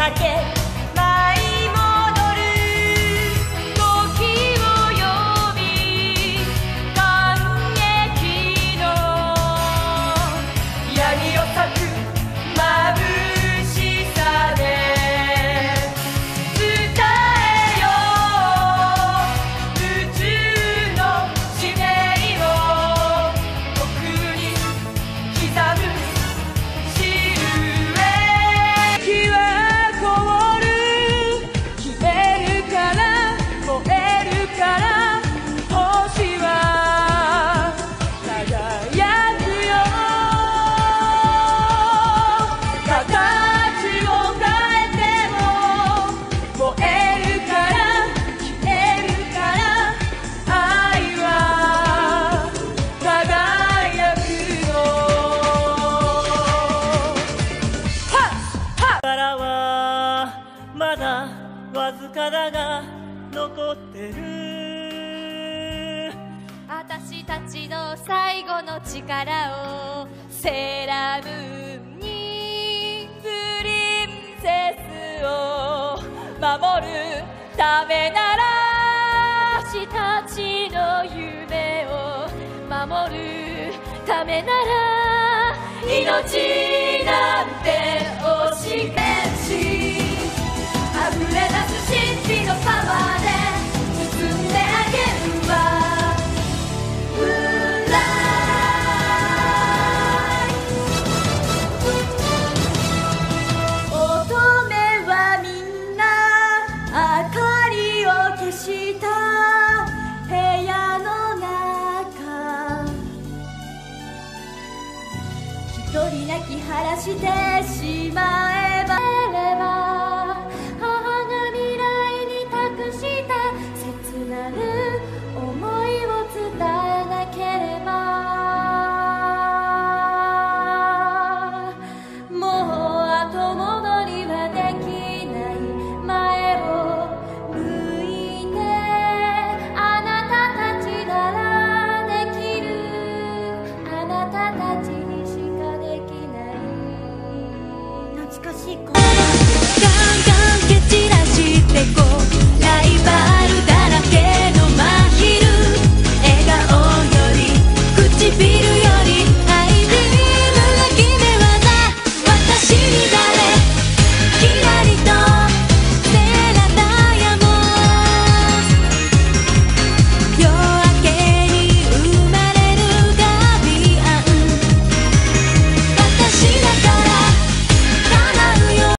かけずかだが残ってる。私たちの最後の力をセーラームーンにプリンセスを守るためなら。私たちの夢を守るためなら。命なんて惜しげしてしまう。しい